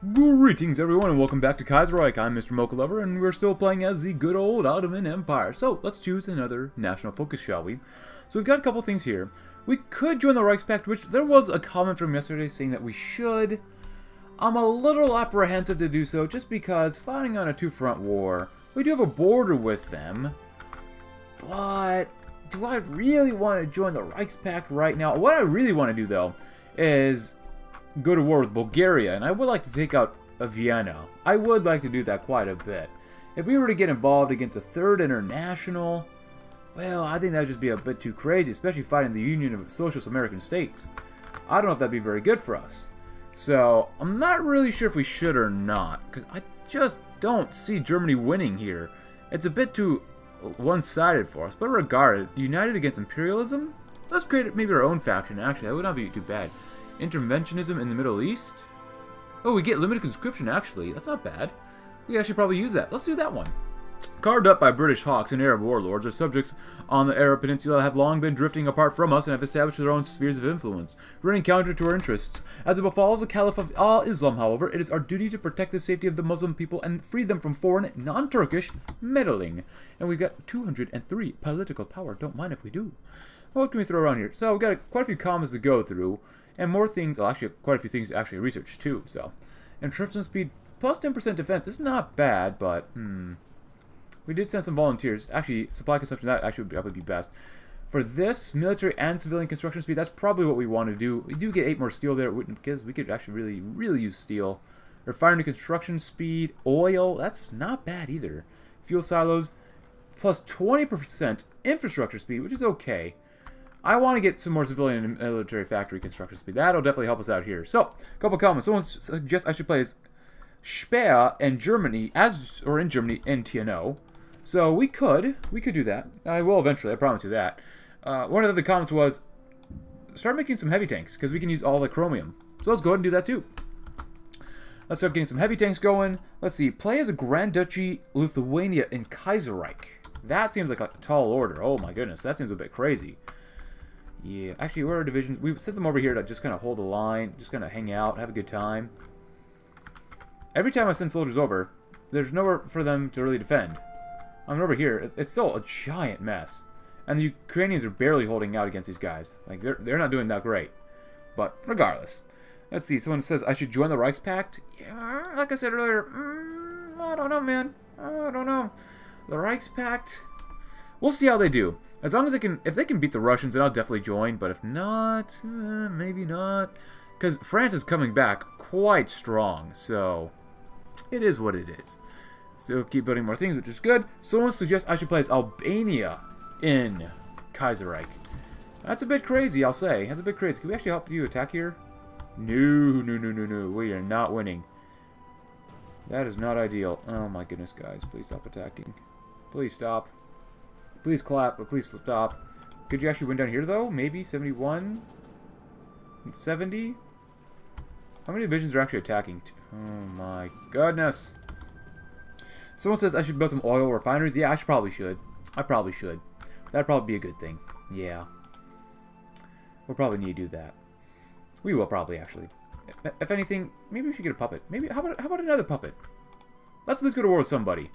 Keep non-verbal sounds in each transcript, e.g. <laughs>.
Greetings everyone and welcome back to Kaiserreich. I'm Mr. Mocha Lover and we're still playing as the good old Ottoman Empire. So let's choose another national focus, shall we? So we've got a couple things here. We could join the Reichspakt, which there was a comment from yesterday saying that we should. I'm a little apprehensive to do so just because fighting on a two-front war, we do have a border with them. But do I really want to join the Reichspakt right now? What I really want to do though is go to war with Bulgaria, and I would like to take out Vienna. I would like to do that quite a bit. If we were to get involved against a third international, well, I think that would just be a bit too crazy, especially fighting the Union of Socialist American States. I don't know if that'd be very good for us. So, I'm not really sure if we should or not, because I just don't see Germany winning here. It's a bit too one-sided for us, but regarded, united against imperialism? Let's create maybe our own faction, actually, that would not be too bad. Interventionism in the Middle East? Oh, we get limited conscription, actually. That's not bad. We actually probably use that. Let's do that one. Carved up by British hawks and Arab warlords, our subjects on the Arab Peninsula have long been drifting apart from us and have established their own spheres of influence, running counter to our interests. As it befalls the Caliph of all Islam, however, it is our duty to protect the safety of the Muslim people and free them from foreign, non-Turkish meddling. And we've got 203 political power. Don't mind if we do. What can we throw around here? So we've got quite a few commas to go through. And more things, well, actually, quite a few things actually researched too, so. Entrenchment speed plus 10% defense is not bad, but, hmm. We did send some volunteers. Actually, supply consumption, that actually would probably be best. For this, military and civilian construction speed, that's probably what we want to do. We do get 8 more steel there, because we could actually really, really use steel. Refinery construction speed, oil, that's not bad either. Fuel silos, plus 20% infrastructure speed, which is okay. I want to get some more civilian and military factory construction speed. That'll definitely help us out here. So, a couple comments. Someone suggests I should play as Speer in Germany, as or in Germany in TNO. So we could, we could do that. I will eventually. I promise you that. Uh, one of the comments was, start making some heavy tanks because we can use all the chromium. So let's go ahead and do that too. Let's start getting some heavy tanks going. Let's see. Play as a Grand Duchy Lithuania in Kaiserreich. That seems like a tall order. Oh my goodness, that seems a bit crazy. Yeah, actually, where are our divisions? We sent them over here to just kind of hold the line, just kind of hang out, have a good time. Every time I send soldiers over, there's nowhere for them to really defend. I mean, over here, it's still a giant mess. And the Ukrainians are barely holding out against these guys. Like, they're, they're not doing that great. But, regardless. Let's see, someone says I should join the Reichspakt. Yeah, like I said earlier, mm, I don't know, man. I don't know. The Reichspakt... We'll see how they do. As long as they can, if they can beat the Russians, then I'll definitely join. But if not, eh, maybe not. Because France is coming back quite strong, so it is what it is. Still keep building more things, which is good. Someone suggests I should play as Albania in Kaiserreich. That's a bit crazy, I'll say. That's a bit crazy. Can we actually help you attack here? No, no, no, no, no. We are not winning. That is not ideal. Oh my goodness, guys. Please stop attacking. Please stop. Please clap, please stop. Could you actually win down here, though? Maybe? 71? 70? How many divisions are actually attacking? Oh my goodness. Someone says I should build some oil refineries. Yeah, I should probably should. I probably should. That'd probably be a good thing. Yeah. We'll probably need to do that. We will probably, actually. If anything, maybe we should get a puppet. Maybe, how about, how about another puppet? Let's, let's go to war with somebody.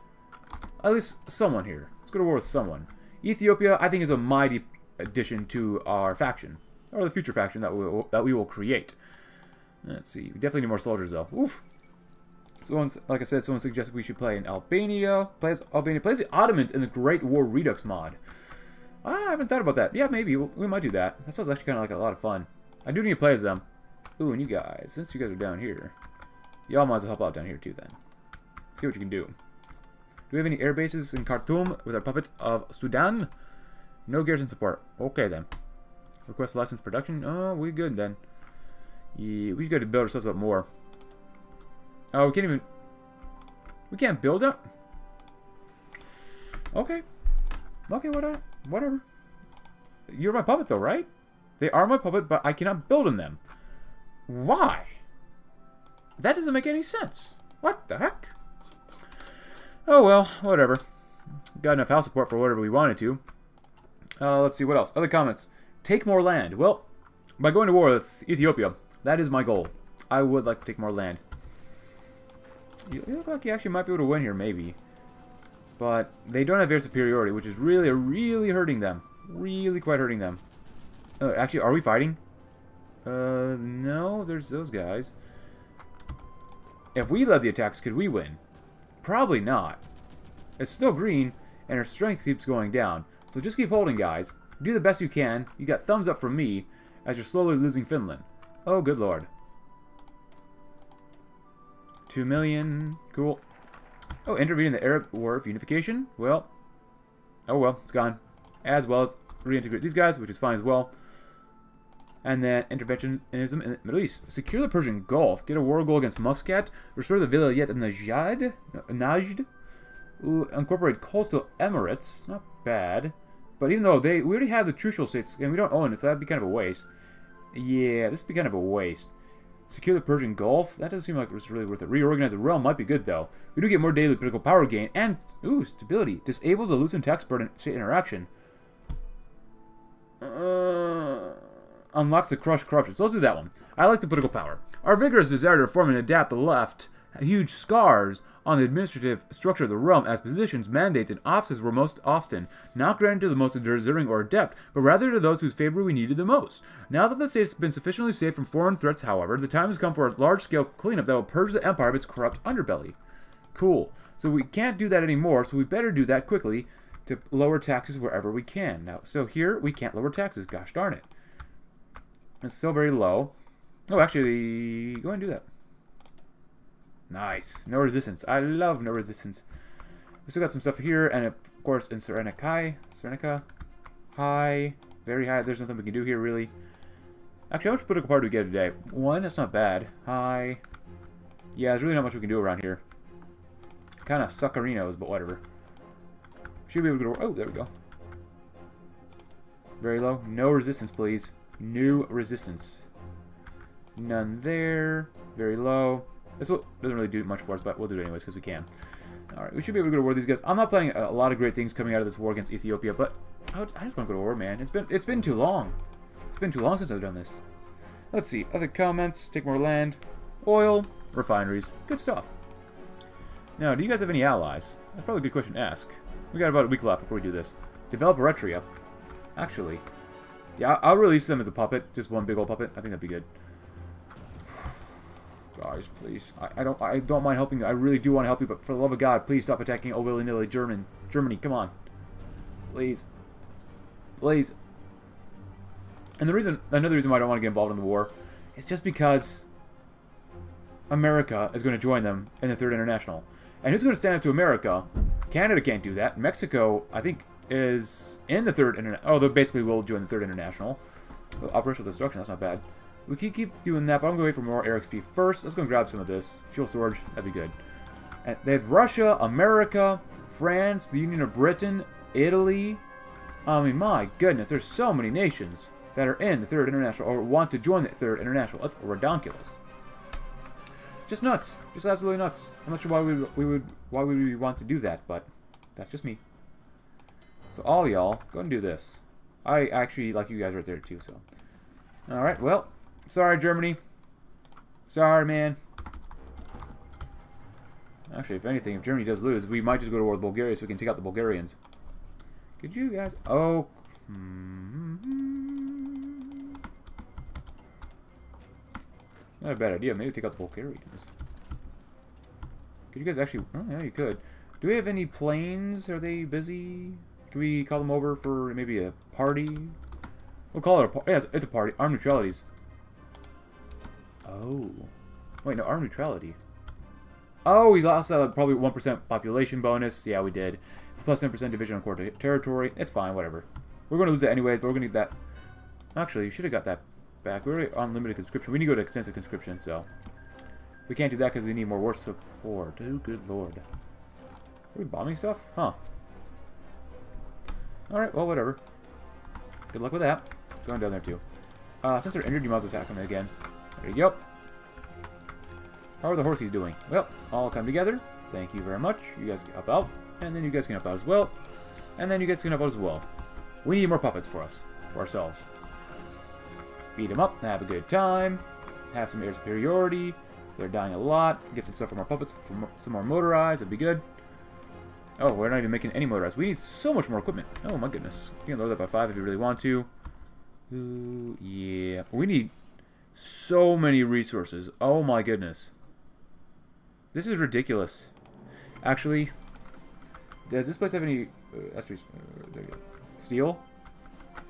At least someone here go to war with someone. Ethiopia, I think, is a mighty addition to our faction. Or the future faction that we will, that we will create. Let's see. We definitely need more soldiers, though. Oof. Someone's, like I said, someone suggested we should play in Albania. Plays Albania. Plays the Ottomans in the Great War Redux mod. Ah, I haven't thought about that. Yeah, maybe. We might do that. That sounds actually kind of like a lot of fun. I do need to play as them. Ooh, and you guys, since you guys are down here, y'all might as well help out down here too then. See what you can do. Do we have any air bases in Khartoum with our puppet of Sudan? No garrison support. Okay, then. Request license production? Oh, we good, then. Yeah, we got to build ourselves up more. Oh, we can't even... We can't build up? Okay. Okay, whatever. Uh, whatever. You're my puppet, though, right? They are my puppet, but I cannot build in them. Why? That doesn't make any sense. What the heck? Oh well, whatever. Got enough house support for whatever we wanted to. Uh, let's see, what else? Other comments. Take more land. Well, by going to war with Ethiopia, that is my goal. I would like to take more land. You look like you actually might be able to win here, maybe. But they don't have air superiority, which is really, really hurting them. Really quite hurting them. Uh, actually, are we fighting? Uh, no, there's those guys. If we led the attacks, could we win? Probably not. It's still green, and her strength keeps going down. So just keep holding, guys. Do the best you can. You got thumbs up from me, as you're slowly losing Finland. Oh, good lord. Two million. Cool. Oh, intervening the Arab War of Unification? Well, oh well, it's gone. As well as reintegrate these guys, which is fine as well. And then interventionism in the Middle East. Secure the Persian Gulf. Get a war goal against Muscat. Restore the Vilayet of Najd. Najd. Incorporate coastal emirates. It's not bad. But even though they we already have the trucial states and we don't own it, so that'd be kind of a waste. Yeah, this would be kind of a waste. Secure the Persian Gulf? That doesn't seem like it's really worth it. Reorganize the realm might be good, though. We do get more daily political power gain, and, ooh, stability. Disables a loosened tax burden state interaction. Uh, unlocks the crush corruption. So let's do that one. I like the political power. Our vigorous desire to reform and adapt the left huge scars on the administrative structure of the realm as positions, mandates, and offices were most often not granted to the most deserving or adept, but rather to those whose favor we needed the most. Now that the state has been sufficiently safe from foreign threats, however, the time has come for a large-scale cleanup that will purge the empire of its corrupt underbelly. Cool. So we can't do that anymore, so we better do that quickly to lower taxes wherever we can. Now, so here, we can't lower taxes. Gosh darn it. It's still very low. Oh, actually, go ahead and do that. Nice. No resistance. I love no resistance. We still got some stuff here, and of course in Cyrenaica. Cyrenaica. High. Very high. There's nothing we can do here, really. Actually, how much political power do we get today? One? That's not bad. High. Yeah, there's really not much we can do around here. Kind of suckerinos, but whatever. Should be able to go... Oh, there we go. Very low. No resistance, please. New resistance. None there. Very low. This doesn't really do much for us, but we'll do it anyways because we can. Alright, we should be able to go to war with these guys. I'm not planning a lot of great things coming out of this war against Ethiopia, but I, I just want to go to war, man. It's been it's been too long. It's been too long since I've done this. Let's see. Other comments. Take more land. Oil. Refineries. Good stuff. Now, do you guys have any allies? That's probably a good question to ask. We got about a week left before we do this. Develop Eritrea. Actually. Yeah, I'll release them as a puppet. Just one big old puppet. I think that'd be good. <sighs> Guys, please. I, I don't I don't mind helping you. I really do want to help you, but for the love of God, please stop attacking oh willy-nilly German. Germany, come on. Please. Please. And the reason, another reason why I don't want to get involved in the war is just because America is going to join them in the Third International. And who's going to stand up to America? Canada can't do that. Mexico, I think, is in the Third International. Oh, they basically will join the Third International. Operational destruction, that's not bad. We can keep doing that, but I'm going to wait for more air XP first. Let's go and grab some of this. Fuel storage, that'd be good. And they have Russia, America, France, the Union of Britain, Italy. I mean, my goodness, there's so many nations that are in the Third International or want to join the Third International. That's redonkulous. Just nuts. Just absolutely nuts. I'm not sure why we, we would why would we want to do that, but that's just me. So all y'all, go and do this. I actually like you guys right there too, so. Alright, well, Sorry, Germany. Sorry, man. Actually, if anything, if Germany does lose, we might just go to war with Bulgaria so we can take out the Bulgarians. Could you guys... Oh... Hmm. Not a bad idea. Maybe take out the Bulgarians. Could you guys actually... Oh, yeah, you could. Do we have any planes? Are they busy? Can we call them over for maybe a party? We'll call it a party. Yeah, it's, it's a party. Armed neutralities. Oh. Wait, no, armed neutrality. Oh, we lost uh, probably 1% population bonus. Yeah, we did. Plus 10% division on core territory. It's fine, whatever. We're going to lose that anyway, but we're going to need that. Actually, you should have got that back. We're on limited conscription. We need to go to extensive conscription, so. We can't do that because we need more war support. Oh, good lord. Are we bombing stuff? Huh. Alright, well, whatever. Good luck with that. Going down there, too. Uh, since they're injured, you might as well attack them again. There you go. How are the horses doing? Well, all come together. Thank you very much. You guys help out. And then you guys can help out as well. And then you guys can help out as well. We need more puppets for us. For ourselves. Beat them up. Have a good time. Have some air superiority. They're dying a lot. Get some stuff from our puppets, some more motorized. It'd be good. Oh, we're not even making any motorized. We need so much more equipment. Oh my goodness. You can lower that by five if you really want to. Ooh, yeah. We need so many resources. Oh my goodness. This is ridiculous. Actually, does this place have any... Uh, uh, there you go. Steel?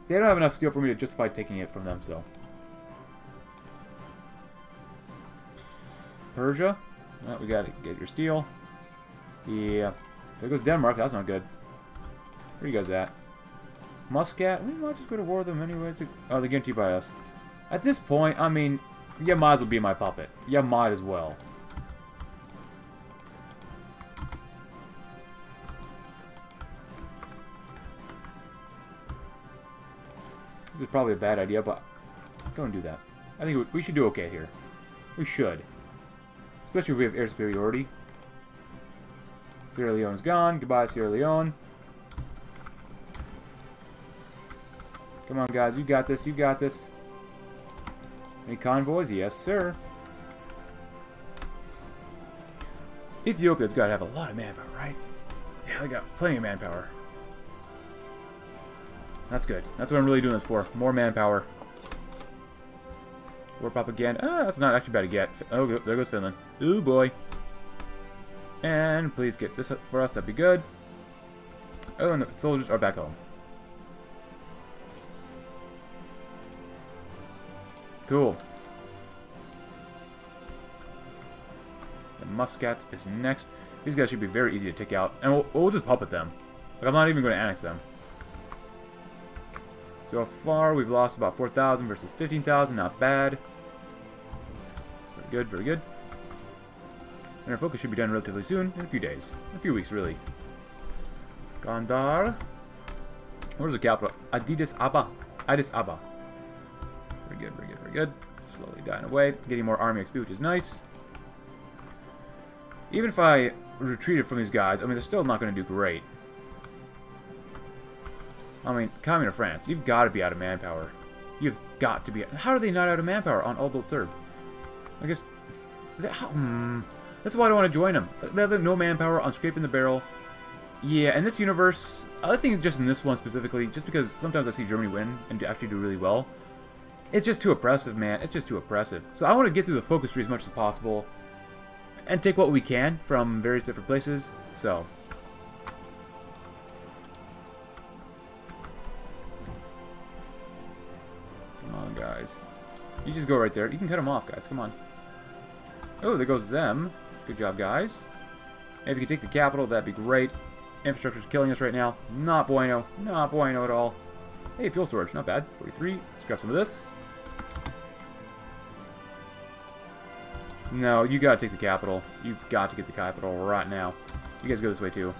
They don't have enough steel for me to justify taking it from them, so... Persia? Oh, we gotta get your steel. Yeah. There goes Denmark. That's not good. Where you guys at? Muscat? We might just go to war with them anyways. Oh, they're guaranteed by us. At this point, I mean, you might as well be my puppet. You might as well. This is probably a bad idea, but go and do that. I think we should do okay here. We should. Especially if we have air superiority. Sierra Leone's gone. Goodbye, Sierra Leone. Come on, guys. You got this. You got this. Any convoys? Yes, sir. Ethiopia's got to have a lot of manpower, right? Yeah, they got plenty of manpower. That's good. That's what I'm really doing this for. More manpower. War propaganda. Ah, that's not actually bad to get. Oh, there goes Finland. Ooh, boy. And please get this up for us. That'd be good. Oh, and the soldiers are back home. Cool. The Muscat is next. These guys should be very easy to take out. And we'll, we'll just puppet them. Like, I'm not even going to annex them. So far, we've lost about 4,000 versus 15,000. Not bad. Very good, very good. And our focus should be done relatively soon, in a few days. A few weeks, really. Gondar. Where's the capital? Addis Ababa. Addis Ababa. Very good, very good, very good. Slowly dying away. Getting more army XP, which is nice. Even if I retreated from these guys, I mean, they're still not going to do great. I mean, coming to France, you've got to be out of manpower. You've got to be... How are they not out of manpower on Old Serb? I guess... How, hmm, that's why I don't want to join them. They have no manpower on Scraping the Barrel. Yeah, in this universe, I think just in this one specifically, just because sometimes I see Germany win and actually do really well, it's just too oppressive, man. It's just too oppressive. So I want to get through the focus tree as much as possible and take what we can from various different places. So, come on, guys. You just go right there. You can cut them off, guys. Come on. Oh, there goes them. Good job, guys. If you can take the capital, that'd be great. Infrastructure's killing us right now. Not bueno. Not bueno at all. Hey, fuel storage. Not bad. 43. Let's grab some of this. No, you gotta take the capital. You've got to get the capital right now. You guys go this way too.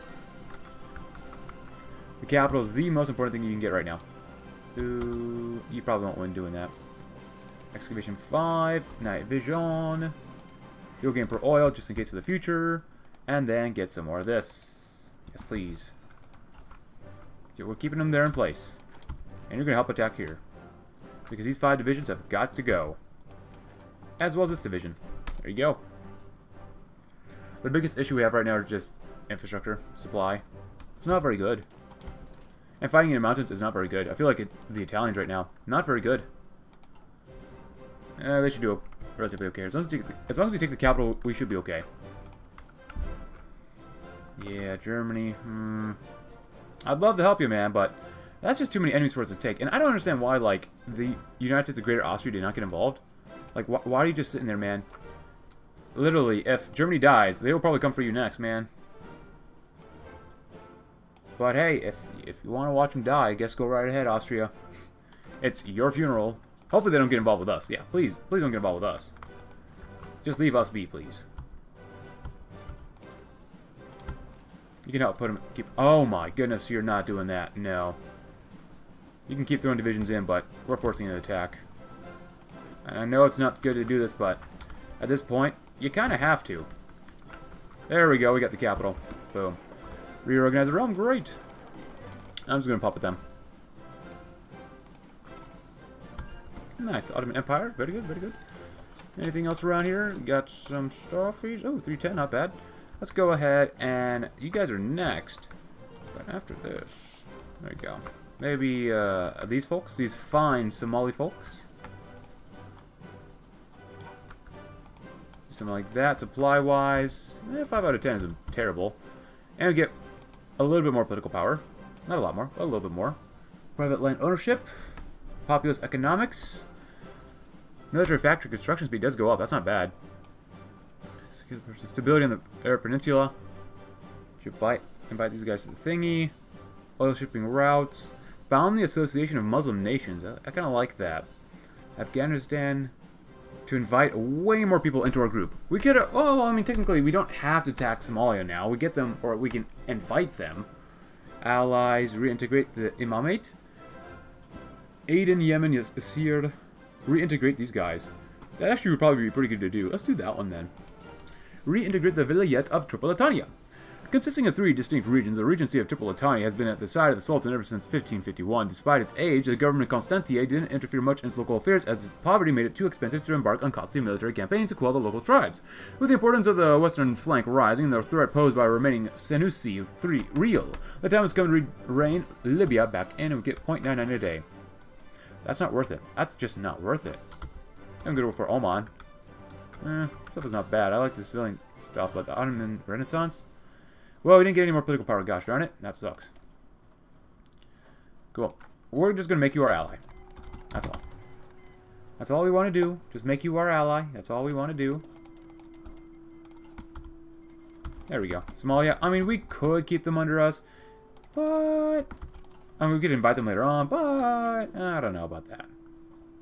The capital is the most important thing you can get right now. Ooh, you probably won't win doing that. Excavation 5, night vision. You'll gain per oil just in case for the future. And then get some more of this. Yes, please. We're keeping them there in place. And you're going to help attack here. Because these five divisions have got to go. As well as this division. There you go. The biggest issue we have right now is just infrastructure, supply. It's not very good. And fighting in the mountains is not very good. I feel like it, the Italians right now, not very good. Eh, they should do relatively okay. As long as, as long as we take the capital, we should be okay. Yeah, Germany. Hmm. I'd love to help you, man, but that's just too many enemies for us to take. And I don't understand why, like, the United States of Greater Austria did not get involved. Like, wh why are you just sitting there, man? Literally, if Germany dies, they will probably come for you next, man. But hey, if if you want to watch them die, I guess go right ahead, Austria. <laughs> It's your funeral. Hopefully they don't get involved with us. Yeah, please, please don't get involved with us. Just leave us be, please. You can help put them... Keep, oh my goodness, you're not doing that. No. You can keep throwing divisions in, but we're forcing an attack. And I know it's not good to do this, but at this point, you kind of have to. There we go, we got the capital. Boom. Reorganize the realm, great. I'm just going to pop at them. Nice, Ottoman Empire, very good, very good. Anything else around here? Got some starfish. Oh, 310, not bad. Let's go ahead and you guys are next. But after this, there you go. Maybe uh, these folks, these fine Somali folks. Something like that. Supply-wise, eh, 5 out of 10 isn't terrible. And we get a little bit more political power. Not a lot more, but a little bit more. Private land ownership. Populist economics. Military factory construction speed does go up. That's not bad. Stability on the Arab Peninsula. Should bite, invite these guys to the thingy. Oil shipping routes. Found the Association of Muslim Nations. I, I kind of like that. Afghanistan to invite way more people into our group. We could, oh, well, I mean, technically, we don't have to attack Somalia now. We get them, or we can invite them. Allies, reintegrate the Imamate. Aden, Yemen, yes, Asir. Reintegrate these guys. That actually would probably be pretty good to do. Let's do that one then. Reintegrate the Vilayet of Tripolitania. Consisting of three distinct regions, the Regency of Tripolitania has been at the side of the Sultan ever since 1551. Despite its age, the government of Constantia didn't interfere much in its local affairs as its poverty made it too expensive to embark on costly military campaigns to quell the local tribes. With the importance of the western flank rising and the threat posed by remaining Senussi III real, the time has come to rein Libya back in and get 0.99 a day. That's not worth it. That's just not worth it. I'm gonna go for Oman. Eh, stuff is not bad. I like the civilian stuff, but the Ottoman Renaissance? Well, we didn't get any more political power. Gosh darn it. That sucks. Cool. We're just going to make you our ally. That's all. That's all we want to do. Just make you our ally. That's all we want to do. There we go. Somalia. I mean, we could keep them under us, but... I mean, we could invite them later on, but... I don't know about that.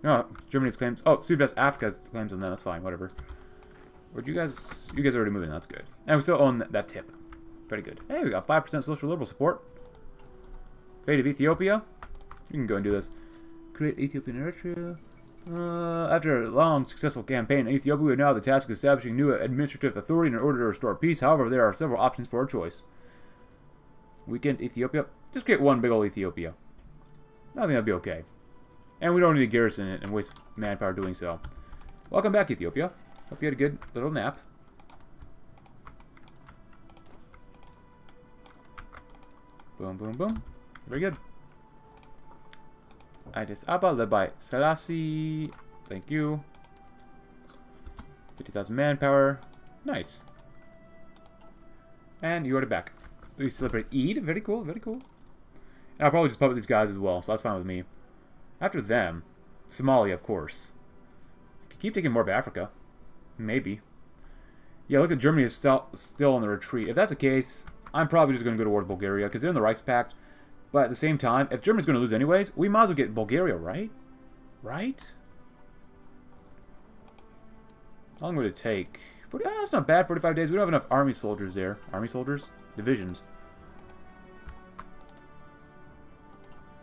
No, Germany's claims... Oh, Sudwest Africa's claims on them. That's fine. Whatever. Would you guys... You guys are already moving. That's good. And we still own that, that tip. Pretty good. Hey, we got 5% social liberal support. Fate of Ethiopia. You can go and do this. Create Ethiopian Eritrea. Uh, after a long, successful campaign in Ethiopia, we now the task of establishing new administrative authority in order to restore peace. However, there are several options for our choice. Weekend Ethiopia. Just get one big old Ethiopia. I think that'd be okay. And we don't need to garrison it and waste manpower doing so. Welcome back, Ethiopia. Hope you had a good little nap. Boom, boom, boom. Very good. Addis Ababa, led by Selassie. Thank you. 50,000 manpower. Nice. And you are back. So we celebrate Eid. Very cool, very cool. And I'll probably just puppet these guys as well, so that's fine with me. After them, Somalia, of course. Keep taking more of Africa. Maybe. Yeah, look at Germany is still still on the retreat. If that's the case, I'm probably just going to go towards Bulgaria because they're in the Reichspakt. But at the same time, if Germany's going to lose anyways, we might as well get Bulgaria, right? Right? How long would it take? 40, oh, that's not bad, 45 days. We don't have enough army soldiers there. Army soldiers? Divisions.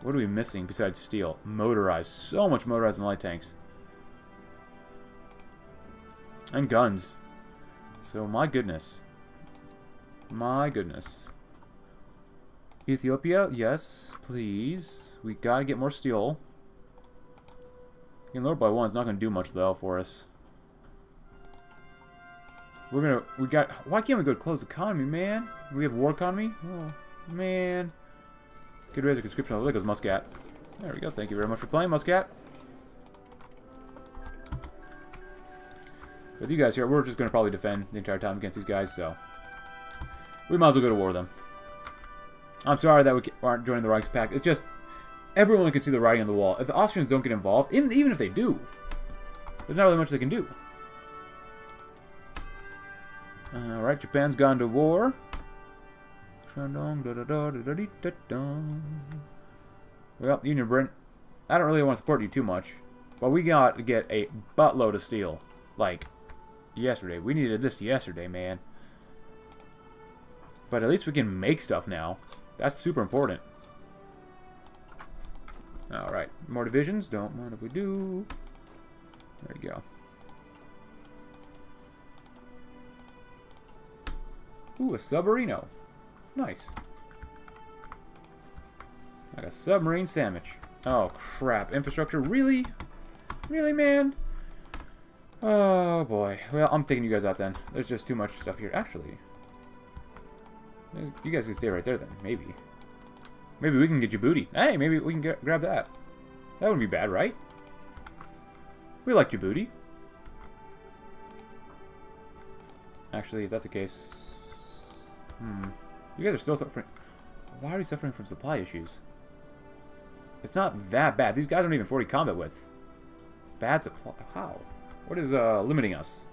What are we missing besides steel? Motorized. So much motorized and light tanks. And guns. So, my goodness. My goodness. Ethiopia, yes, please. We gotta get more steel. Getting lower by one It's not gonna do much though for us. We're gonna, we got, why can't we go to closed economy, man? We have war economy? Oh, man. Could raise a conscription of Legos Muscat. There we go, thank you very much for playing, Muscat. With you guys here, we're just gonna probably defend the entire time against these guys, so. We might as well go to war with them. I'm sorry that we aren't joining the Reichspakt. It's just, everyone can see the writing on the wall. If the Austrians don't get involved, even, even if they do, there's not really much they can do. Alright, Japan's gone to war. Well, Union Britain, I don't really want to support you too much. But we got to get a buttload of steel. Like, yesterday. We needed this yesterday, man. But at least we can make stuff now. That's super important. Alright, more divisions. Don't mind if we do. There you go. Ooh, a submarino. Nice. Like a submarine sandwich. Oh, crap. Infrastructure? Really? Really, man? Oh, boy. Well, I'm taking you guys out then. There's just too much stuff here. Actually, you guys can stay right there then. Maybe. Maybe we can get Djibouti. Hey, maybe we can get, grab that. That wouldn't be bad, right? We like Djibouti. Actually, if that's the case... Hmm. You guys are still suffering... Why are we suffering from supply issues? It's not that bad. These guys aren't even 40 combat width. Bad supply... How? What is uh, limiting us?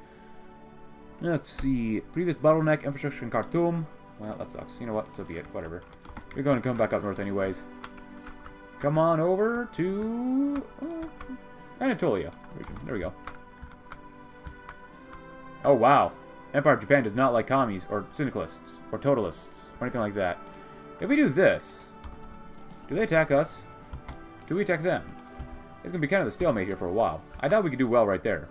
Let's see. Previous bottleneck, infrastructure in Khartoum. Well, that sucks. You know what? So be it. Whatever. We're going to come back up north anyways. Come on over to... Uh, Anatolia. There we go. Oh, wow. Empire of Japan does not like commies, or syndicalists, or totalists, or anything like that. If we do this, do they attack us? Do we attack them? It's going to be kind of the stalemate here for a while. I doubt we could do well right there.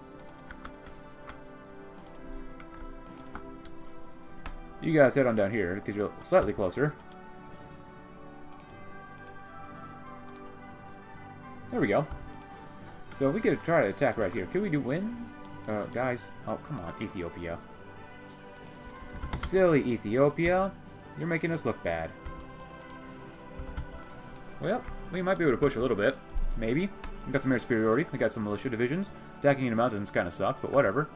You guys head on down here, because you're slightly closer. There we go. So we could try to attack right here. Can we do win? Uh, guys. Oh, come on, Ethiopia. Silly Ethiopia. You're making us look bad. Well, we might be able to push a little bit. Maybe. We got some air superiority. We got some militia divisions. Attacking in the mountains kind of sucks, but whatever.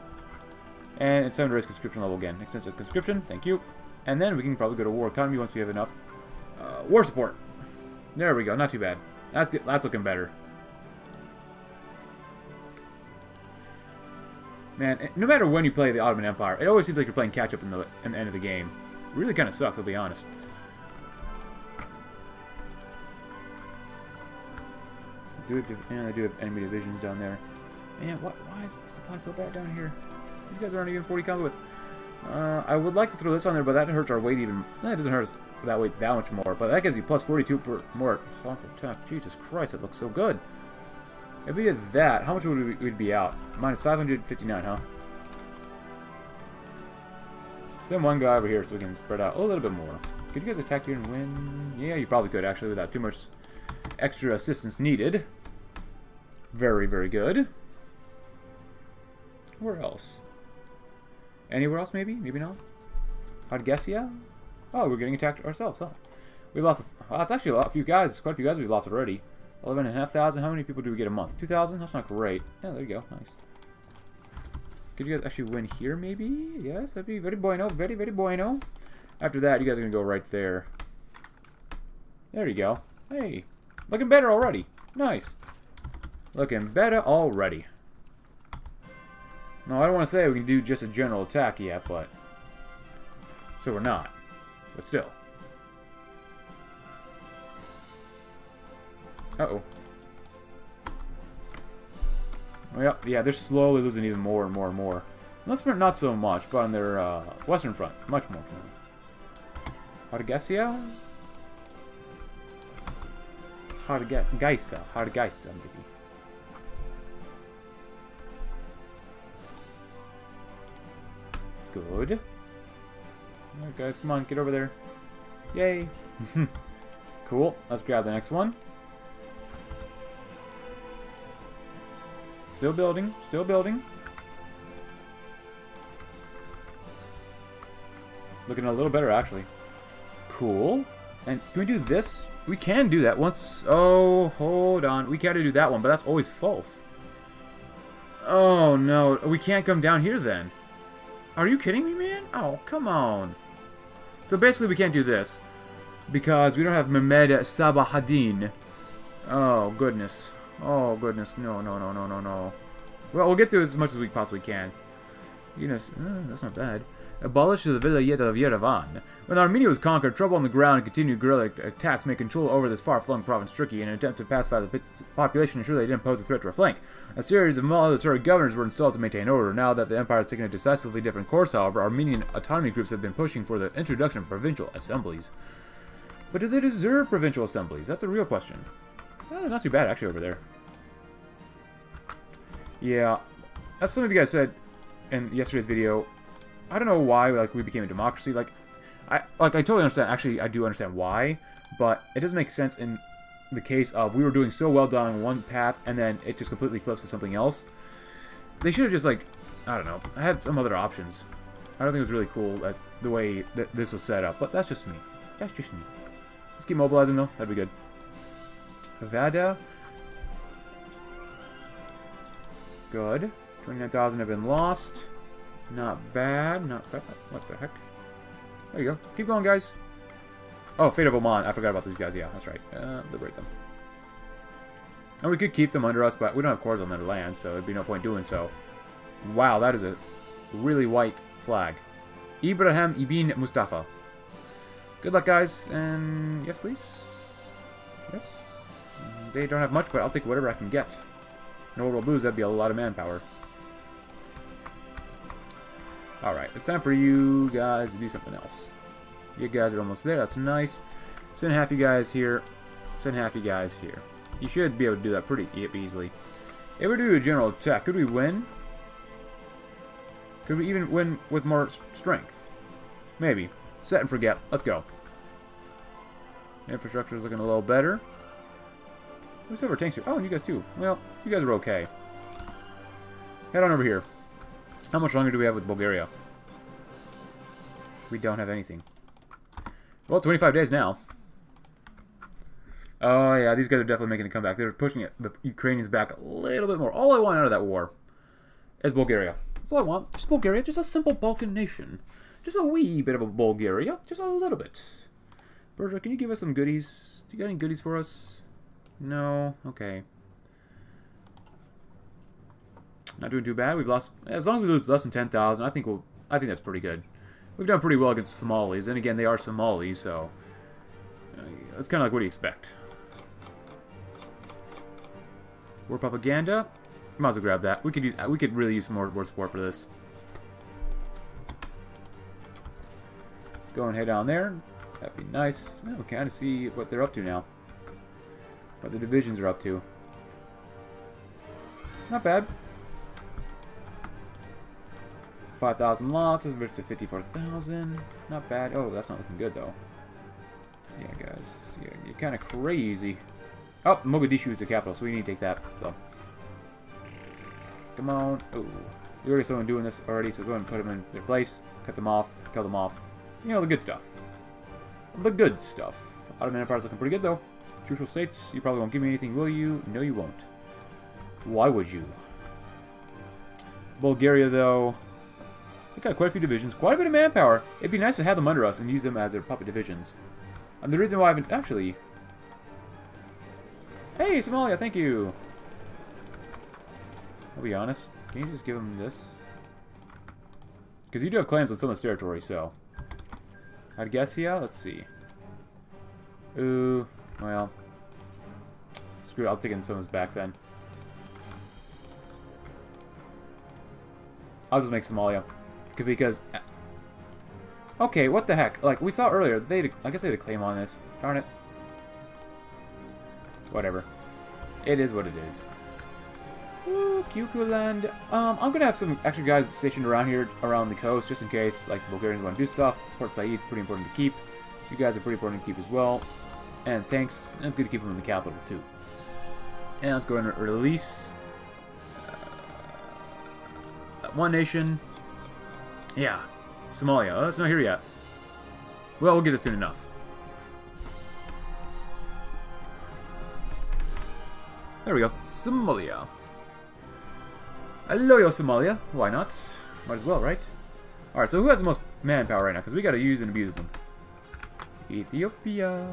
And it's time to raise conscription level again. Extensive conscription, thank you. And then we can probably go to war economy once we have enough uh, war support. There we go, not too bad. That's. That's looking better. Man, no matter when you play the Ottoman Empire, it always seems like you're playing catch-up in the, in the end of the game. It really kind of sucks, I'll be honest. Do have, they do have enemy divisions down there. Man, what, why is supply so bad down here? These guys aren't even 40 combat width. Uh, I would like to throw this on there, but that hurts our weight even. That doesn't hurt us that weight that much more. But that gives you plus 42 per more soft attack. Jesus Christ, it looks so good. If we did that, how much would we would be out? Minus 559, huh? Send one guy over here so we can spread out a little bit more. Could you guys attack here and win? Yeah, you probably could, actually, without too much extra assistance needed. Very, very good. Where else? Anywhere else, maybe? Maybe not? Hargeisa? Oh, we're getting attacked ourselves, huh? We lost... Well, that's actually a lot, a few guys. Quite a few guys we've lost already. 11,500. How many people do we get a month? 2,000? That's not great. Yeah, there you go. Nice. Could you guys actually win here, maybe? Yes, that'd be very bueno. Very, very bueno. After that, you guys are going to go right there. There you go. Hey, looking better already. Nice. Looking better already. No, I don't want to say we can do just a general attack yet, but... So we're not. But still. Uh-oh. Well, yeah, yeah, they're slowly losing even more and more and more. Unless front, not so much, but on their uh, western front, much more. Hargeisa? Hargeisa. Hargeisa, maybe. Good. Alright, guys, come on, get over there. Yay! <laughs> cool. Let's grab the next one. Still building. Still building. Looking a little better, actually. Cool. And can we do this? We can do that once. Oh, hold on. We gotta do that one, but that's always false. Oh, no. We can't come down here, then. Are you kidding me, man? Oh, come on. So basically, we can't do this. Because we don't have Mehmed Sabahaddin. Oh, goodness. Oh, goodness. No, no, no, no, no, no. Well, we'll get through as much as we possibly can. Goodness, uh, that's not bad. Abolish the Vilayet of Yerevan. When Armenia was conquered, trouble on the ground and continued guerrilla attacks made control over this far-flung province tricky in an attempt to pacify the population and ensure they didn't pose a threat to our flank. A series of military governors were installed to maintain order. Now that the empire has taken a decisively different course, however, Armenian autonomy groups have been pushing for the introduction of provincial assemblies. But do they deserve provincial assemblies? That's a real question. Well, not too bad, actually, over there. Yeah, as some of you guys said in yesterday's video, I don't know why like we became a democracy. Like, I like I totally understand. Actually, I do understand why, but it doesn't make sense in the case of we were doing so well down one path and then it just completely flips to something else. They should have just, like, I don't know, I had some other options. I don't think it was really cool that the way that this was set up, but that's just me. That's just me. Let's keep mobilizing, though. That'd be good. Avada. Good. 29,000 have been lost. Not bad. Not bad. What the heck? There you go. Keep going, guys. Oh, Fate of Oman. I forgot about these guys. Yeah, that's right. Uh, liberate them. And we could keep them under us, but we don't have cores on their land, so there'd be no point doing so. Wow, that is a really white flag. Ibrahim Ibn Mustafa. Good luck, guys. And yes, please. Yes. They don't have much, but I'll take whatever I can get. No world booze, that'd be a lot of manpower. Alright, it's time for you guys to do something else. You guys are almost there, that's nice. Send half you guys here. Send half you guys here. You should be able to do that pretty easily. If we do a general attack, could we win? Could we even win with more strength? Maybe. Set and forget. Let's go. Infrastructure is looking a little better. Who's over tanks here? Oh, and you guys too. Well, you guys are okay. Head on over here. How much longer do we have with Bulgaria? We don't have anything. Well, 25 days now. Oh, yeah, these guys are definitely making a comeback. They're pushing it, the Ukrainians back a little bit more. All I want out of that war is Bulgaria. That's all I want. Just Bulgaria. Just a simple Balkan nation. Just a wee bit of a Bulgaria. Just a little bit. Berger, can you give us some goodies? Do you got any goodies for us? No? Okay. Not doing too bad. We've lost... As long as we lose less than 10,000, I think we'll... I think that's pretty good. We've done pretty well against Somalis. And again, they are Somalis, so... Uh, it's kind of like what do you expect? War propaganda. Might as well grab that. We could use. We could really use some more war support for this. Go and head down there. That'd be nice. we kind of see what they're up to now. What the divisions are up to. Not bad. 5,000 losses versus 54,000. Not bad. Oh, that's not looking good, though. Yeah, guys. You're, you're kind of crazy. Oh, Mogadishu is the capital, so we need to take that. So, Come on. Oh, we already them doing this already, so go ahead and put them in their place. Cut them off. Kill them off. You know, the good stuff. The good stuff. Ottoman Empire's looking pretty good, though. Trucial states, you probably won't give me anything, will you? No, you won't. Why would you? Bulgaria, though, they got quite a few divisions, quite a bit of manpower. It'd be nice to have them under us and use them as their puppet divisions. And the reason why I haven't... Actually... Hey, Somalia, thank you! I'll be honest. Can you just give them this? Because you do have claims on some of this territory, so... I'd guess, yeah? Let's see. Ooh, well... Screw it, I'll take in someone's back then. I'll just make Somalia. Because... Uh, okay, what the heck? Like, we saw earlier, they had, I guess they had a claim on this. Darn it. Whatever. It is what it is. Ooh, Land. Um, I'm gonna have some extra guys stationed around here, around the coast, just in case, like, Bulgarians want to do stuff. Port Said's pretty important to keep. You guys are pretty important to keep as well. And tanks, and it's good to keep them in the capital, too. And let's go and release... Uh, one nation. Yeah. Somalia. Oh, it's not here yet. Well, we'll get it soon enough. There we go. Somalia. Hello, yo, Somalia. Why not? Might as well, right? Alright, so who has the most manpower right now? Because we gotta use and abuse them. Ethiopia.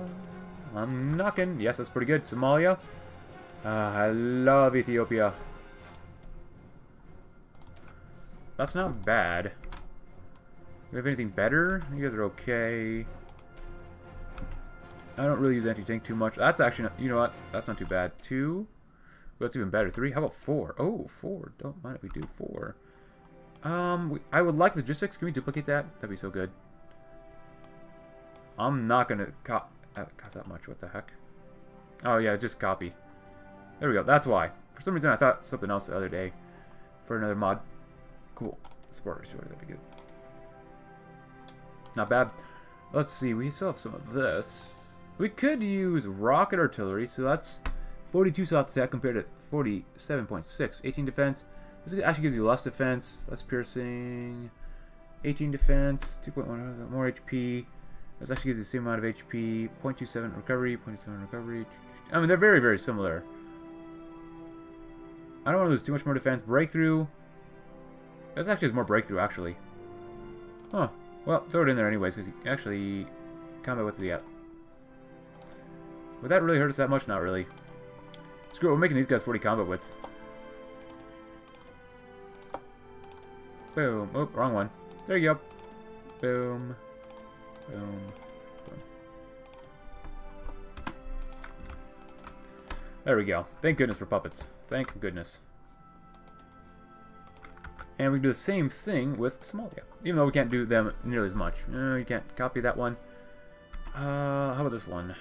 I'm knocking. Yes, that's pretty good. Somalia. Uh, I love Ethiopia. That's not bad. we have anything better? You guys are okay. I don't really use anti-tank too much. That's actually, not, you know what? That's not too bad. Two. Well, That's even better. Three? How about four? Oh, four. Don't mind if we do four. Um, we, I would like logistics. Can we duplicate that? That'd be so good. I'm not gonna co uh, cost that much. What the heck? Oh yeah, just copy. There we go. That's why. For some reason, I thought something else the other day for another mod. Cool. Sport sure that'd be good. Not bad. Let's see. We still have some of this. We could use rocket artillery, so that's 42 soft attack compared to 47.6. 18 defense, This actually gives you less defense, less piercing, 18 defense, 2.1 more HP. This actually gives you the same amount of HP, 0.27 recovery, 0.27 recovery. I mean, they're very, very similar. I don't want to lose too much more defense. Breakthrough. This actually more breakthrough, actually. Huh. Well, throw it in there anyways, because actually... Combat width the... Uh, would that really hurt us that much? Not really. Screw it, we're making these guys 40 combat width. Boom. Oh, wrong one. There you go. Boom. Boom. Boom. There we go. Thank goodness for puppets. Thank goodness. And we can do the same thing with Somalia. Even though we can't do them nearly as much. No, you can't copy that one. Uh, how about this one?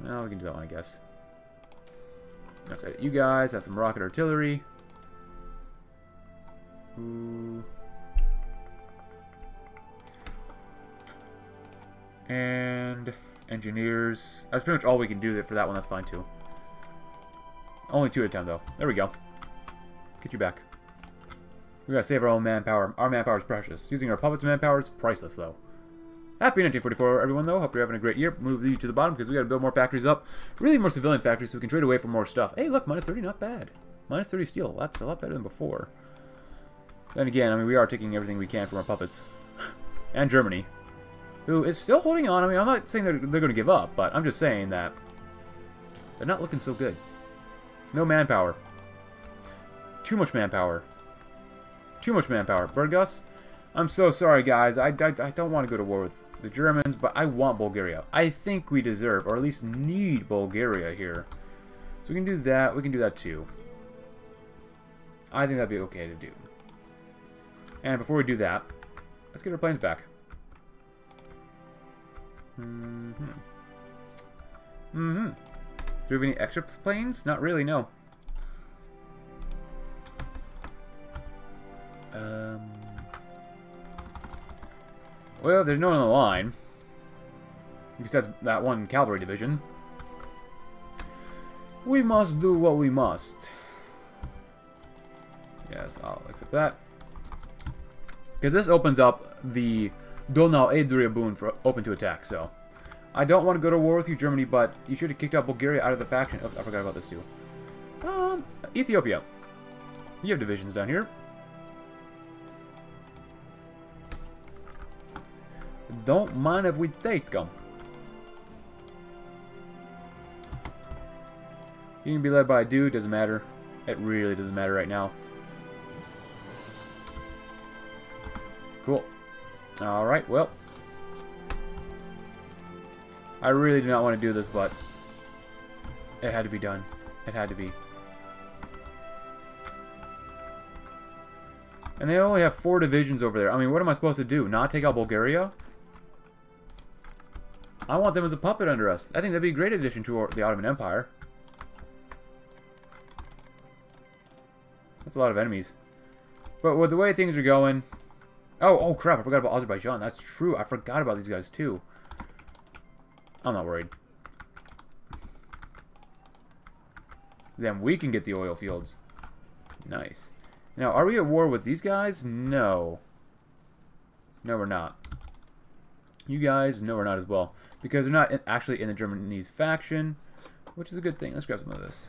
Well, we can do that one, I guess. Let's edit you guys. Have some rocket artillery. Ooh. And engineers. That's pretty much all we can do for that one. That's fine, too. Only two at a time, though. There we go. Get you back. We gotta save our own manpower. Our manpower is precious. Using our puppets manpower is priceless, though. Happy 1944, everyone, though. Hope you're having a great year. Move you to the bottom because we gotta build more factories up. Really more civilian factories so we can trade away for more stuff. Hey, look, minus 30, not bad. Minus 30 steel. That's a lot better than before. Then again, I mean, we are taking everything we can from our puppets. <laughs> and Germany. Who is still holding on. I mean, I'm not saying they're, they're going to give up, but I'm just saying that they're not looking so good. No manpower. Too much manpower. Too much manpower. Burgos, I'm so sorry, guys. I, I, I don't want to go to war with the Germans, but I want Bulgaria. I think we deserve, or at least need Bulgaria here. So we can do that. We can do that too. I think that'd be okay to do. And before we do that, let's get our planes back. Mm-hmm. Mm-hmm. Do we have any extra planes? Not really, no. Um... Well, there's no one on the line. Besides that one cavalry division. We must do what we must. Yes, I'll accept that. Because this opens up the Donau Adria Bund for open to attack, so... I don't want to go to war with you, Germany, but you should have kicked out Bulgaria out of the faction. Oh, I forgot about this, too. Um, Ethiopia. You have divisions down here. Don't mind if we take them. You can be led by a dude, doesn't matter. It really doesn't matter right now. Cool. Alright, well. I really do not want to do this, but it had to be done. It had to be. And they only have four divisions over there. I mean, what am I supposed to do? Not take out Bulgaria? I want them as a puppet under us. I think that'd be a great addition to the Ottoman Empire. That's a lot of enemies. But with the way things are going... Oh, oh crap, I forgot about Azerbaijan. That's true. I forgot about these guys too. I'm not worried. Then we can get the oil fields. Nice. Now, are we at war with these guys? No. No, we're not. You guys, no, we're not as well. Because they're not actually in the Germany's faction, which is a good thing. Let's grab some of this.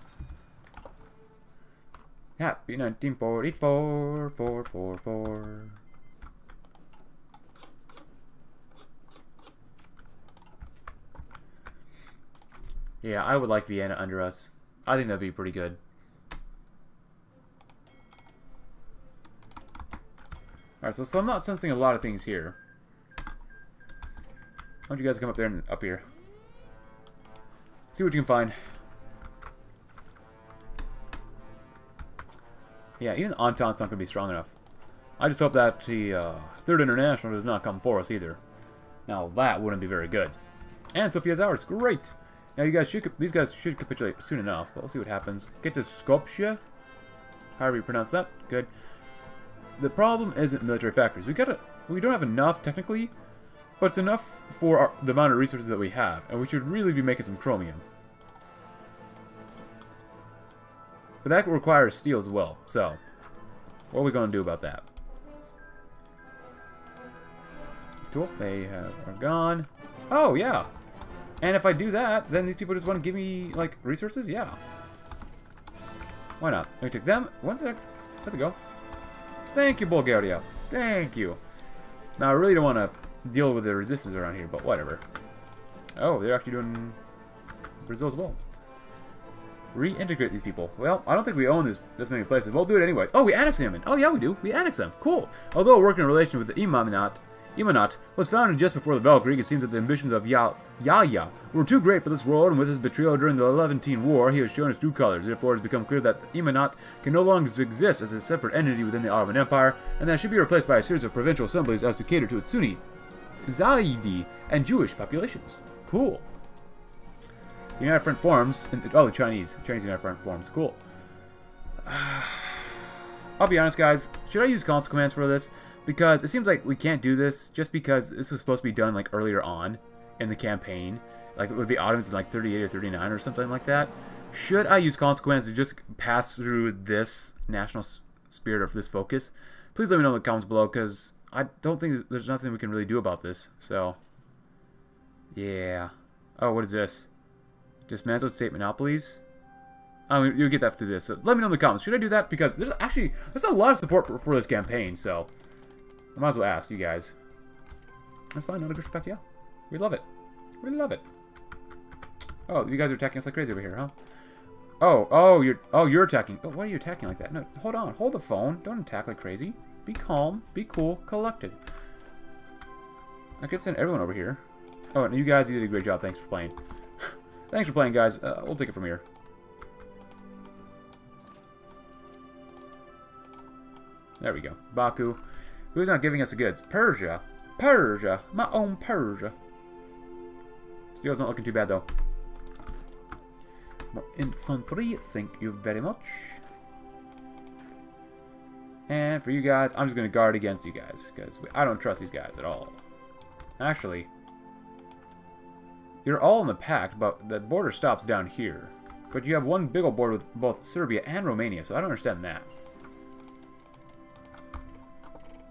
Happy 1944, 444. Yeah, I would like Vienna under us. I think that'd be pretty good. Alright, so, so I'm not sensing a lot of things here. Why don't you guys come up there and up here? See what you can find. Yeah, even Entente's not going to be strong enough. I just hope that the uh, Third International does not come for us either. Now that wouldn't be very good. And Sofia's ours. Great! Now you guys should these guys should capitulate soon enough, but we'll see what happens. Get to Skopje. However you pronounce that. Good. The problem isn't military factories. We gotta we don't have enough technically but it's enough for our, the amount of resources that we have, and we should really be making some chromium. But that requires steel as well, so... What are we going to do about that? Cool. They have, are gone. Oh, yeah. And if I do that, then these people just want to give me, like, resources? Yeah. Why not? Let me take them. One sec. There we go. Thank you, Bulgaria. Thank you. Now, I really don't want to deal with the resistance around here, but whatever. Oh, they're actually doing Brazil as well. Reintegrate these people. Well, I don't think we own this this many places. We'll do it anyways. Oh, we annex them. Oh, yeah, we do. We annex them. Cool. Although working in relation with the Imaminat, Imanat was founded just before the Weltkrieg, it seems that the ambitions of ya Yahya were too great for this world, and with his betrayal during the Levantine War, he has shown his true colors. Therefore, it has become clear that Imanat can no longer exist as a separate entity within the Ottoman Empire, and that it should be replaced by a series of provincial assemblies as to cater to its Sunni, Zaidi, and Jewish populations. Cool. The United Front forms, oh, the Chinese. Chinese United Front forms. Cool. <sighs> I'll be honest, guys. Should I use console commands for this? Because it seems like we can't do this just because this was supposed to be done like earlier on in the campaign. Like with the Ottomans in like 38 or 39 or something like that. Should I use consequence to just pass through this national spirit of this focus? Please let me know in the comments below because I don't think there's nothing we can really do about this. So, yeah. Oh, what is this? Dismantled state monopolies? I mean, you'll get that through this. So let me know in the comments. Should I do that? Because there's actually there's a lot of support for, for this campaign. So I might as well ask you guys. That's fine, not a yeah. We love it. We love it. Oh, you guys are attacking us like crazy over here, huh? Oh, oh, you're, oh, you're attacking. Oh, why are you attacking like that? No, hold on, hold the phone. Don't attack like crazy. Be calm, be cool, collected. I could send everyone over here. Oh, and you guys you did a great job. Thanks for playing. <laughs> Thanks for playing, guys. Uh, we'll take it from here. There we go. Baku. Who's not giving us the goods? Persia. Persia. My own Persia. Steel's not looking too bad, though. More infantry, thank you very much. And for you guys, I'm just going to guard against you guys, because I don't trust these guys at all. Actually, you're all in the pact, but the border stops down here. But you have one big old border with both Serbia and Romania, so I don't understand that.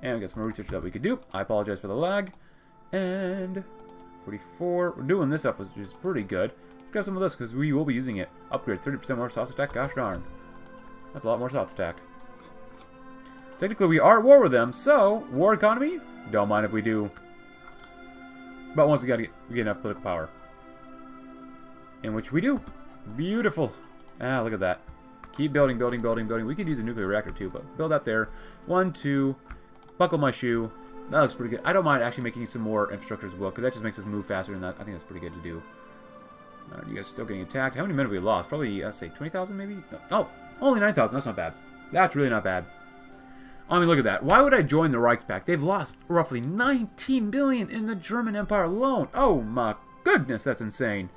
And we got some research that we could do. I apologize for the lag. And 44. We're doing this stuff, which is pretty good. Let's grab some of this, because we will be using it. Upgrades, 30% more soft attack. Gosh darn. That's a lot more soft attack. Technically, we are at war with them, so war economy? Don't mind if we do. But once we gotta get, we get enough political power. In which we do. Beautiful. Ah, look at that. Keep building, building, building, building. We could use a nuclear reactor too, but build that there. One, two, buckle my shoe. That looks pretty good. I don't mind actually making some more infrastructure as well, because that just makes us move faster, and that I think that's pretty good to do. Uh, you guys still getting attacked? How many men have we lost? Probably, I'd say 20,000 maybe? No. Oh, only 9,000. That's not bad. That's really not bad. I mean, look at that. Why would I join the Reichspakt? They've lost roughly 19 billion in the German Empire alone. Oh my goodness, that's insane.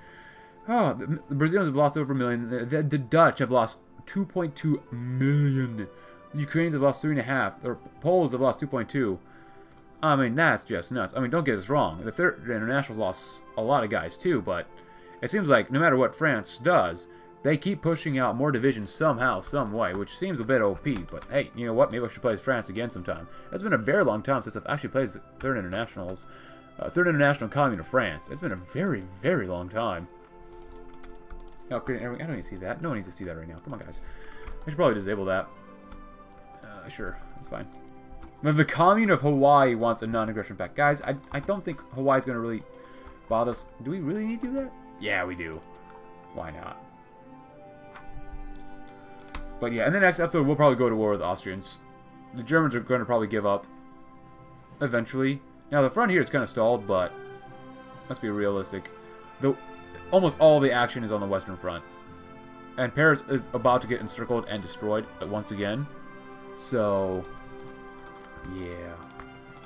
Oh, the, the Brazilians have lost over a million. The, the, the Dutch have lost 2.2 million. Ukrainians have lost 3.5. The Poles have lost 2.2. I mean, that's just nuts. I mean, don't get us wrong. The Third International's lost a lot of guys too, but it seems like no matter what France does, they keep pushing out more divisions somehow, some way, which seems a bit OP, but hey, you know what? Maybe I should play as France again sometime. It's been a very long time since I've actually played Third Internationals. Uh, Third International Commune of France. It's been a very, very long time. Oh, I don't even see that. No one needs to see that right now. Come on, guys. I should probably disable that. Uh, sure, that's fine. The Commune of Hawaii wants a non-aggression pact. Guys, I, I don't think Hawaii's going to really bother us. Do we really need to do that? Yeah, we do. Why not? But yeah, in the next episode, we'll probably go to war with the Austrians. The Germans are going to probably give up eventually. Now, the front here is kind of stalled, but let's be realistic. The, almost all the action is on the Western Front. And Paris is about to get encircled and destroyed once again. So, yeah.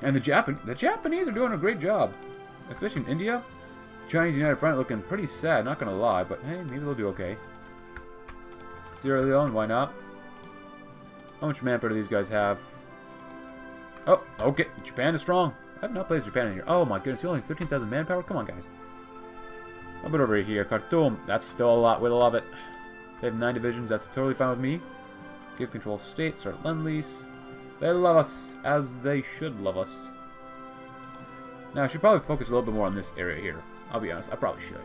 And the Japan the Japanese are doing a great job. Especially in India. Chinese United Front looking pretty sad, not gonna lie, but hey, maybe they'll do okay. Sierra Leone, why not? How much manpower do these guys have? Oh, okay. Japan is strong. I have not placed Japan in here. Oh my goodness, you only 13,000 manpower? Come on, guys. How about over here? Khartoum. That's still a lot. We love it. They have nine divisions. That's totally fine with me. Give control of state. Start Lend-Lease. They love us as they should love us. Now, I should probably focus a little bit more on this area here. I'll be honest, I probably should.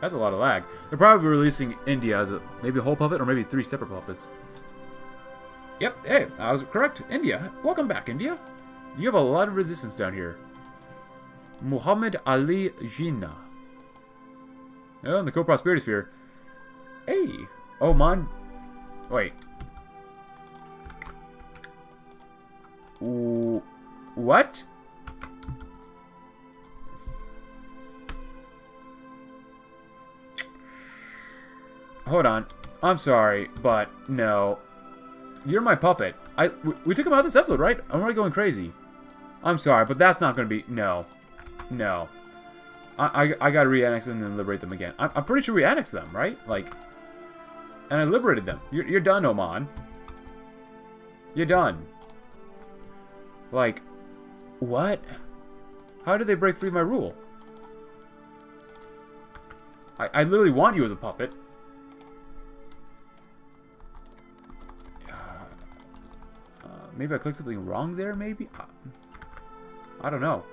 That's a lot of lag. They're probably releasing India as a maybe a whole puppet or maybe three separate puppets. Yep, hey, I was correct. India. Welcome back, India. You have a lot of resistance down here. Muhammad Ali Jinnah. Oh, the co-prosperity sphere. Hey, oh, Oman. Wait. What? Hold on. I'm sorry, but no. You're my puppet. I we, we took him out this episode, right? I'm already going crazy. I'm sorry, but that's not going to be... No. No. I, I, I gotta re-annex them and liberate them again. I'm, I'm pretty sure we annexed them, right? Like... And I liberated them. You're, you're done, Oman. You're done. Like... What? How did they break free my rule? I, I literally want you as a puppet. Uh, uh, maybe I clicked something wrong there, maybe? Uh, I don't know.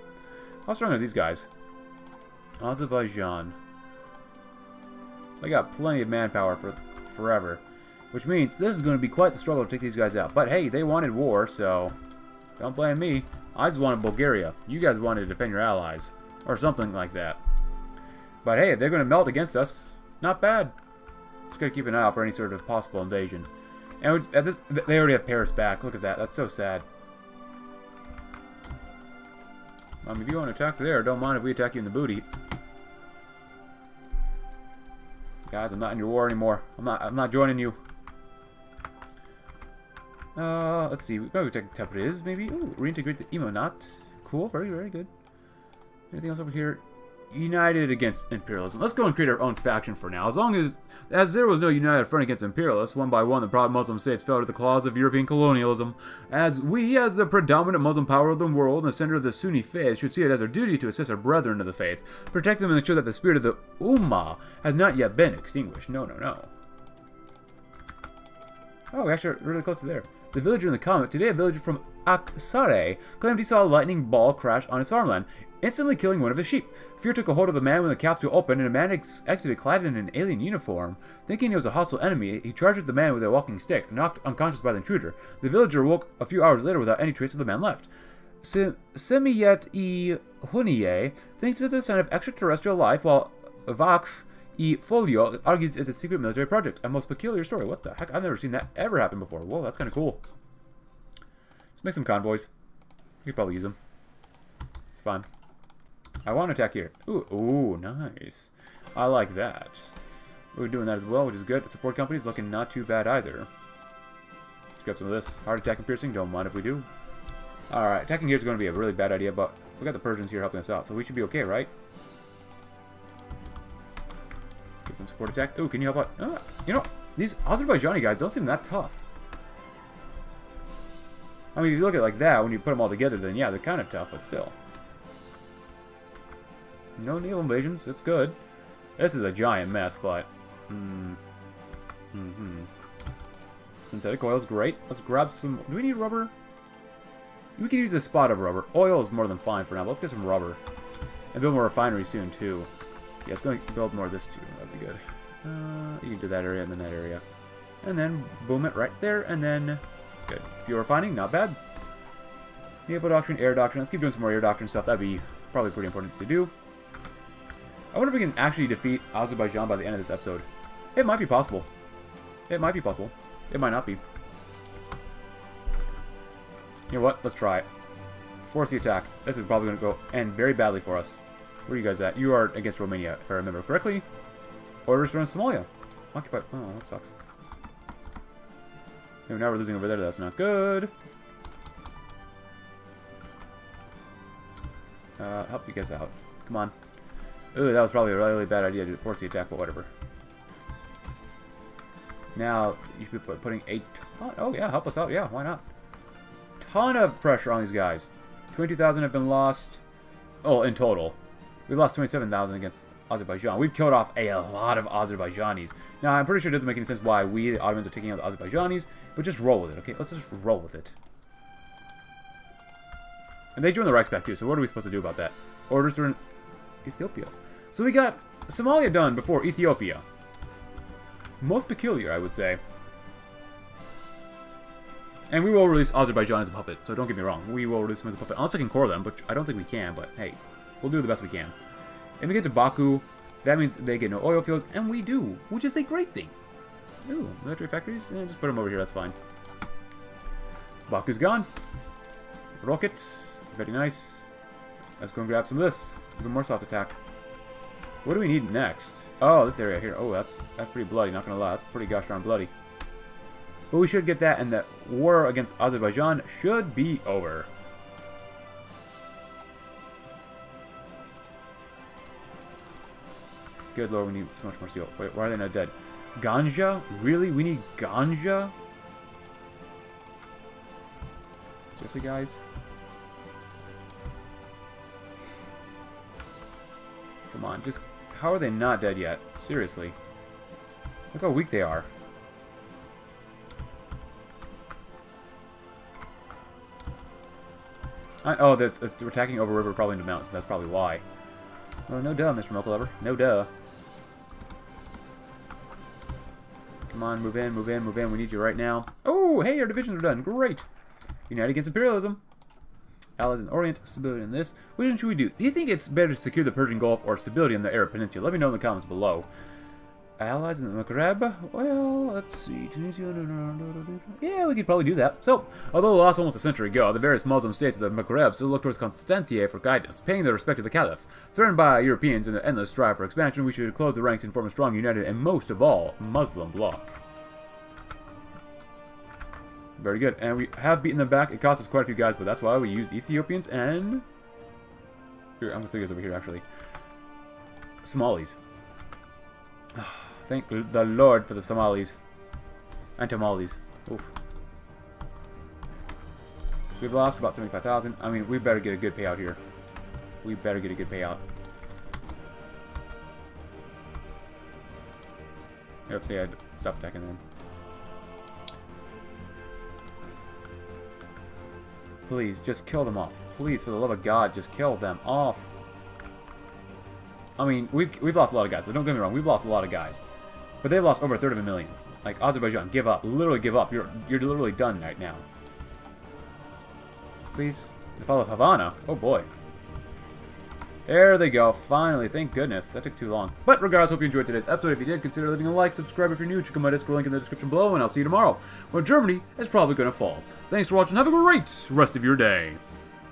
How strong are these guys? Azerbaijan. They got plenty of manpower for forever. Which means this is going to be quite the struggle to take these guys out. But hey, they wanted war, so don't blame me. I just wanted Bulgaria. You guys wanted to defend your allies. Or something like that. But hey, if they're going to melt against us, not bad. Just got to keep an eye out for any sort of possible invasion. And at this, they already have Paris back. Look at that. That's so sad. Um, if you want to attack there, don't mind if we attack you in the booty. Guys, I'm not in your war anymore. I'm not. I'm not joining you. Uh, let's see. We probably take Tabriz, maybe. Ooh, reintegrate the Imonat. Cool. Very, very good. Anything else over here? united against imperialism. Let's go and create our own faction for now. As long as as there was no united front against imperialists, one by one the proud Muslim states fell to the claws of European colonialism. As we, as the predominant Muslim power of the world and the center of the Sunni faith, should see it as our duty to assist our brethren of the faith, protect them and ensure that the spirit of the Ummah has not yet been extinguished. No, no, no. Oh, actually, really close to there. The villager in the comment, today a villager from Aksaray claimed he saw a lightning ball crash on his farmland instantly killing one of his sheep. Fear took a hold of the man when the capsule opened, and a man ex exited clad in an alien uniform. Thinking he was a hostile enemy, he charged at the man with a walking stick, knocked unconscious by the intruder. The villager awoke a few hours later without any trace of the man left. Semiyet e Hunie thinks it's a sign of extraterrestrial life, while Vakf e Folio argues it's a secret military project. A most peculiar story. What the heck? I've never seen that ever happen before. Whoa, that's kind of cool. Let's make some convoys. You could probably use them. It's fine. I want to attack here. Ooh, ooh, nice. I like that. We're doing that as well, which is good. Support company's looking not too bad either. Let's grab some of this. Hard attack and piercing, don't mind if we do. Alright, attacking here is going to be a really bad idea, but we got the Persians here helping us out, so we should be okay, right? Get some support attack. Ooh, can you help out? Uh, you know, these Azerbaijani guys don't seem that tough. I mean, if you look at it like that, when you put them all together, then yeah, they're kind of tough, but still. No naval invasions. It's good. This is a giant mess, but... Mm, mm -hmm. Synthetic oil is great. Let's grab some... Do we need rubber? We could use a spot of rubber. Oil is more than fine for now, let's get some rubber. And build more refineries soon, too. Yeah, let's go build more of this, too. Good. Uh, you can do that area and then that area. And then boom it right there, and then... Good. Fuel refining, not bad. Naval doctrine, air doctrine. Let's keep doing some more air doctrine stuff. That'd be probably pretty important to do. I wonder if we can actually defeat Azerbaijan by the end of this episode. It might be possible. It might be possible. It might not be. You know what? Let's try it. Force the attack. This is probably going to go end very badly for us. Where are you guys at? You are against Romania, if I remember correctly. Orders from Somalia. Occupied. Oh, that sucks. now we're losing over there. That's not good. Uh, help you guys out. Come on. Ooh, that was probably a really bad idea to force the attack, but whatever. Now, you should be putting a ton... Oh, yeah, help us out. Yeah, why not? Ton of pressure on these guys. 22,000 have been lost. Oh, in total. We've lost 27,000 against Azerbaijan. We've killed off a lot of Azerbaijanis. Now, I'm pretty sure it doesn't make any sense why we, the Ottomans, are taking out the Azerbaijanis, but just roll with it, okay? Let's just roll with it. And they joined the Reichspakt too, so what are we supposed to do about that? Orders are in Ethiopia. So we got Somalia done before Ethiopia. Most peculiar, I would say. And we will release Azerbaijan as a puppet, so don't get me wrong. We will release them as a puppet. Unless I can core them, which I don't think we can, but hey, we'll do the best we can. And we get to Baku, that means they get no oil fields, and we do, which is a great thing. Ooh, military factories? Eh, just put them over here, that's fine. Baku's gone. Rockets, very nice. Let's go and grab some of this. Even more soft attack. What do we need next? Oh, this area here. Oh, that's that's pretty bloody, not gonna lie. That's pretty gosh darn bloody. But we should get that, and the war against Azerbaijan should be over. Good lord, we need so much more steel. Wait, why are they not dead? Ganja? Really? We need ganja? Seriously, guys? Come on, just... How are they not dead yet? Seriously. Look how weak they are. I, oh, that's, uh, we're attacking over river, probably into mountains. That's probably why. Oh, no duh, Mr. Mocha Lover. No duh. Come on, move in, move in, move in. We need you right now. Oh, hey, our divisions are done. Great. Unite against imperialism. Allies in the Orient, stability in this. Which one should we do? Do you think it's better to secure the Persian Gulf or stability in the Arab Peninsula? Let me know in the comments below. Allies in the Maghreb? Well, let's see. Tunisia. Yeah, we could probably do that. So, although lost almost a century ago, the various Muslim states of the Maghreb still look towards Constantinople for guidance, paying their respect to the Caliph. Threatened by Europeans in the endless strive for expansion, we should close the ranks and form a strong, united, and most of all, Muslim bloc. Very good. And we have beaten them back. It cost us quite a few guys, but that's why we use Ethiopians and... Here, I'm going to throw guys over here, actually. Somalis. <sighs> Ah. Thank the Lord for the Somalis. And Tamales. Oof. We've lost about 75,000. I mean, we better get a good payout here. We better get a good payout. Yep, yeah, stop attacking them. Please, just kill them off. Please, for the love of God, just kill them off. I mean, we've, we've lost a lot of guys, so don't get me wrong, we've lost a lot of guys. But they've lost over a third of a million. Like, Azerbaijan, give up. Literally give up. You're, you're literally done right now. Please. The fall of Havana. Oh, boy. There they go. Finally. Thank goodness. That took too long. But regardless, hope you enjoyed today's episode. If you did, consider leaving a like, subscribe if you're new. Check out my Discord link in the description below, and I'll see you tomorrow, when Germany is probably going to fall. Thanks for watching. Have a great rest of your day.